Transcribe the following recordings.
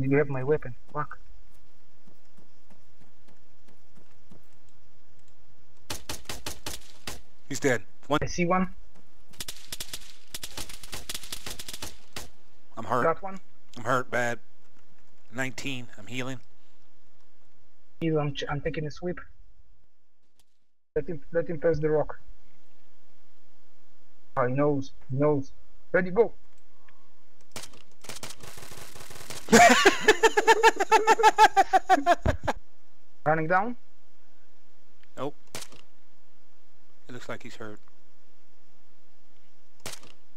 You have my weapon. Fuck. He's dead. One. I see one. I'm hurt. Got one. I'm hurt bad. 19. I'm healing. Heal, I'm, ch- I'm taking a sweep. Let him, let him pass the rock. Oh, he knows. He knows. Ready, go. Running down. Nope. It looks like he's hurt.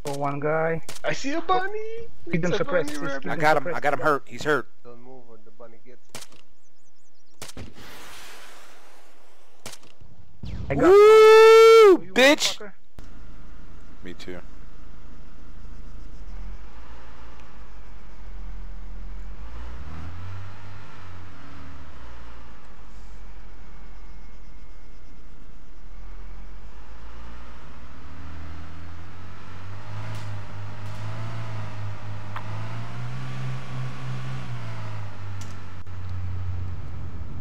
For one guy. I see a oh, bunny. Keep them It's suppressed, bunny sis, rabbit. keep I them got him. I got him hurt. He's hurt. Don't move or the bunny gets. I got Woo, you, bitch! Me too.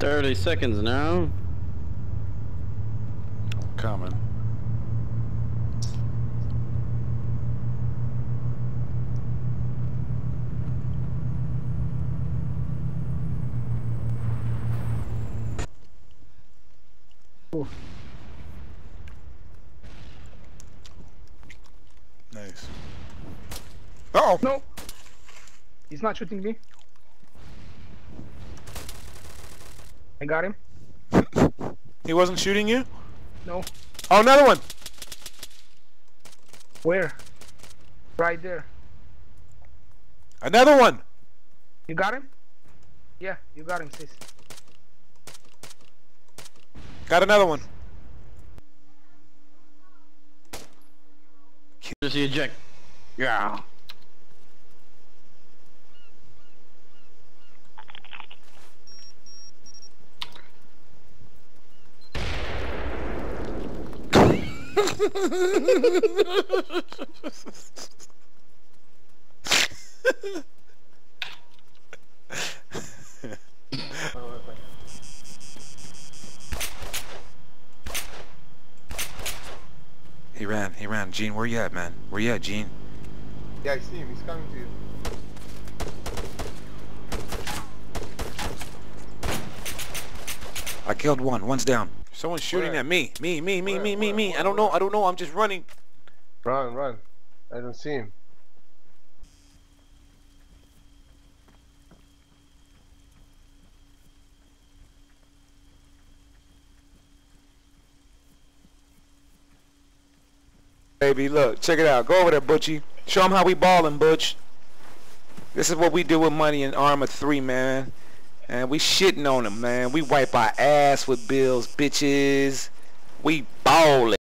Thirty seconds now. Coming. Nice. Uh oh. No. He's not shooting me. I got him. He wasn't shooting you? No. Oh, another one. Where? Right there. Another one. You got him? Yeah, you got him, sis. Got another one. Just eject. Yeah. He ran. He ran. Gene, where you at, man? Where you at, Gene? Yeah, I see him. He's coming to you. I killed one. One's down. Someone's shooting Where? at me. Me, me, me, Where? me, me, Where? me. I don't know. I don't know. I'm just running. Run, run. I don't see him. Baby, look. Check it out. Go over there, Butchie. Show them how we ballin', Butch. This is what we do with money in Arma 3, man. And we shitting on them, man. We wipe our ass with bills, bitches. We ballin'.